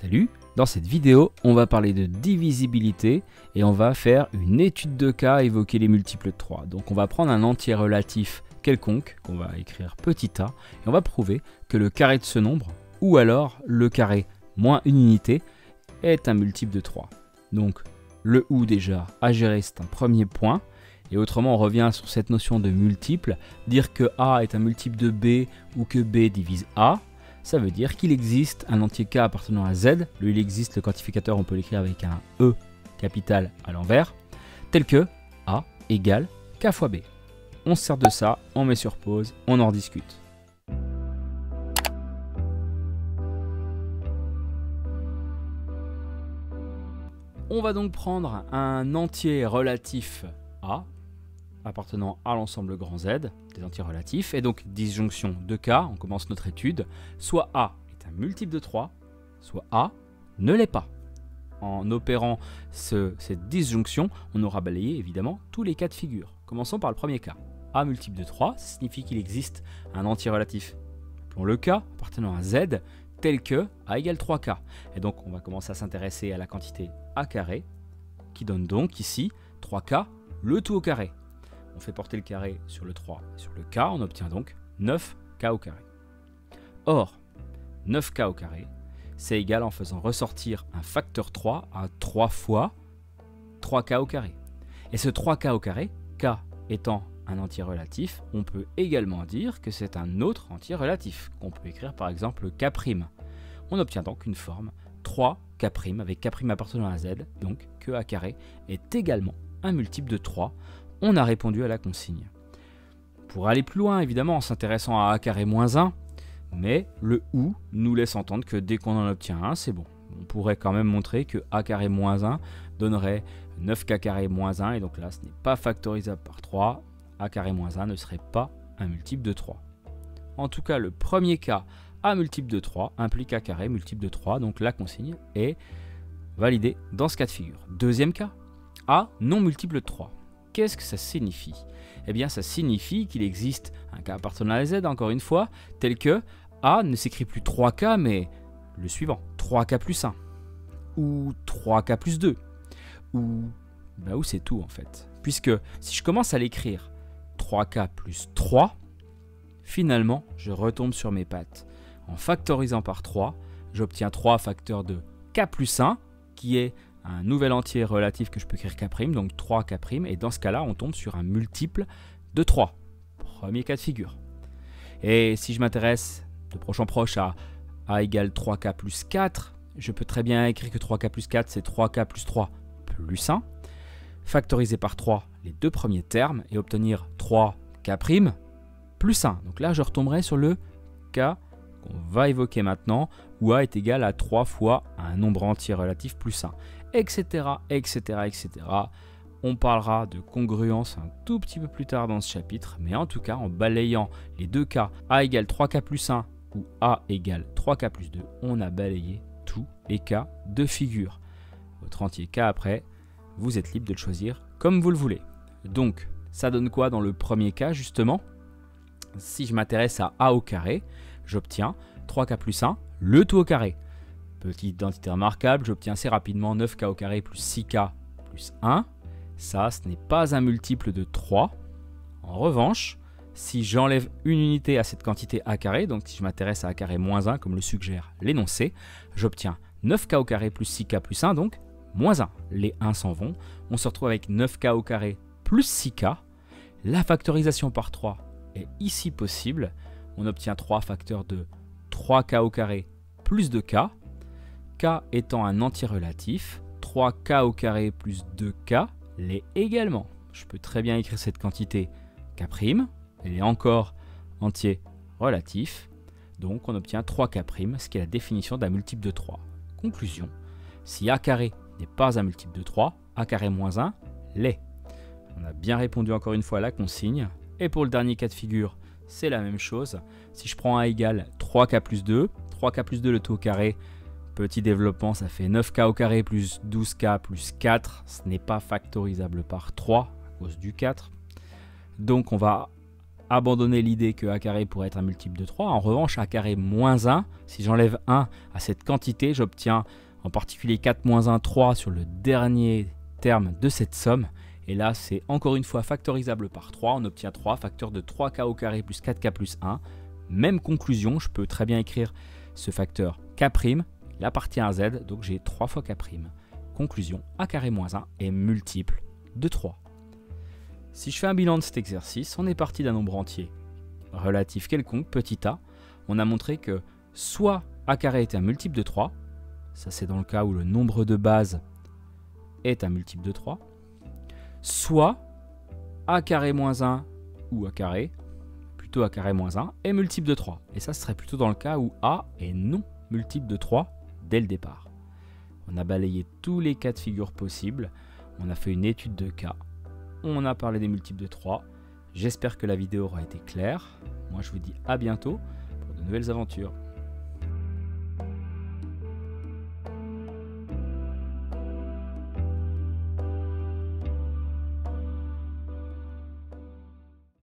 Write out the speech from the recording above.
Salut Dans cette vidéo, on va parler de divisibilité et on va faire une étude de cas évoquer les multiples de 3. Donc on va prendre un entier relatif quelconque, qu'on va écrire petit a, et on va prouver que le carré de ce nombre, ou alors le carré moins une unité, est un multiple de 3. Donc le ou déjà à gérer, c'est un premier point. Et autrement, on revient sur cette notion de multiple. Dire que A est un multiple de B ou que B divise A, ça veut dire qu'il existe un entier K appartenant à Z. Lui, il existe, le quantificateur, on peut l'écrire avec un E capital à l'envers, tel que A égale K fois B. On se sert de ça, on met sur pause, on en discute. On va donc prendre un entier relatif A, appartenant à l'ensemble grand Z, des entiers relatifs, et donc disjonction de K, on commence notre étude, soit A est un multiple de 3, soit A ne l'est pas. En opérant cette disjonction, on aura balayé évidemment tous les cas de figure. Commençons par le premier cas. A multiple de 3, ça signifie qu'il existe un entier relatif, appelons le K, appartenant à Z, tel que A égale 3K. Et donc on va commencer à s'intéresser à la quantité A carré, qui donne donc ici 3K, le tout au carré. On fait porter le carré sur le 3 sur le K, on obtient donc 9K au. Or, 9K au c'est égal en faisant ressortir un facteur 3 à 3 fois 3K au. Et ce 3K au K étant un entier relatif, on peut également dire que c'est un autre entier relatif, qu'on peut écrire par exemple K'. On obtient donc une forme 3K' avec K' appartenant à Z, donc que A carré est également un multiple de 3. On a répondu à la consigne. Pour aller plus loin, évidemment, en s'intéressant à A carré moins 1, mais le OU nous laisse entendre que dès qu'on en obtient un, c'est bon. On pourrait quand même montrer que A carré moins 1 donnerait 9K carré moins 1, et donc là, ce n'est pas factorisable par 3, a carré moins 1 ne serait pas un multiple de 3. En tout cas, le premier cas, A multiple de 3, implique A carré multiple de 3, donc la consigne est validée dans ce cas de figure. Deuxième cas, A non multiple de 3. Qu'est-ce que ça signifie? Eh bien, ça signifie qu'il existe un cas appartenant à Z, encore une fois, tel que A ne s'écrit plus 3K, mais le suivant, 3K plus 1, ou 3K plus 2, ou... Bah, où c'est tout en fait. Puisque si je commence à l'écrire 3K plus 3, finalement, je retombe sur mes pattes. En factorisant par 3, j'obtiens 3 facteurs de K plus 1, qui est un nouvel entier relatif que je peux écrire K', donc 3K', et dans ce cas-là, on tombe sur un multiple de 3. Premier cas de figure. Et si je m'intéresse de proche en proche à A égale 3K plus 4, je peux très bien écrire que 3K plus 4, c'est 3K plus 3 plus 1 factoriser par 3 les deux premiers termes et obtenir 3k' plus 1. Donc là, je retomberai sur le k qu'on va évoquer maintenant, où a est égal à 3 fois un nombre entier relatif plus 1, etc., etc., etc. On parlera de congruence un tout petit peu plus tard dans ce chapitre, mais en tout cas, en balayant les deux cas, a égale 3k plus 1 ou a égale 3k plus 2, on a balayé tous les cas de figure. Votre entier k après, vous êtes libre de le choisir comme vous le voulez. Donc, ça donne quoi dans le premier cas justement? Si je m'intéresse à a au carré, j'obtiens 3k plus 1, le tout au carré. Petite identité remarquable, j'obtiens assez rapidement 9k au carré plus 6k plus 1. Ça, ce n'est pas un multiple de 3. En revanche, si j'enlève une unité à cette quantité a carré, donc si je m'intéresse à a carré moins 1 comme le suggère l'énoncé, j'obtiens 9k au carré plus 6k plus 1, donc moins 1. Les 1 s'en vont. On se retrouve avec 9k au carré plus 6k. La factorisation par 3 est ici possible. On obtient 3 facteurs de 3k au carré plus 2k. k étant un entier relatif. 3k au carré plus 2k l'est également. Je peux très bien écrire cette quantité k'. Elle est encore entier relatif. Donc on obtient 3k', ce qui est la définition d'un multiple de 3. Conclusion, si a carré n'est pas un multiple de 3, a carré moins 1 l'est. On a bien répondu encore une fois à la consigne. Et pour le dernier cas de figure, c'est la même chose. Si je prends a égale 3k plus 2, 3k plus 2 le tout au carré, petit développement, ça fait 9k au carré plus 12k plus 4. Ce n'est pas factorisable par 3 à cause du 4. Donc on va abandonné l'idée que a carré pourrait être un multiple de 3. En revanche, a carré moins 1, si j'enlève 1 à cette quantité, j'obtiens en particulier 4 moins 1, 3 sur le dernier terme de cette somme. Et là, c'est encore une fois factorisable par 3. On obtient 3, facteur de 3k au carré plus 4k plus 1. Même conclusion, je peux très bien écrire ce facteur k', il appartient à z, donc j'ai 3 fois k'. Conclusion, a carré moins 1 est multiple de 3. Si je fais un bilan de cet exercice, on est parti d'un nombre entier relatif quelconque, petit a. On a montré que soit a carré est un multiple de 3, ça c'est dans le cas où le nombre de bases est un multiple de 3, soit a carré moins 1 ou a carré, plutôt a carré moins 1, est multiple de 3. Et ça serait plutôt dans le cas où a est non multiple de 3 dès le départ. On a balayé tous les cas de figure possibles, on a fait une étude de cas, on a parlé des multiples de 3. J'espère que la vidéo aura été claire. Moi je vous dis à bientôt pour de nouvelles aventures.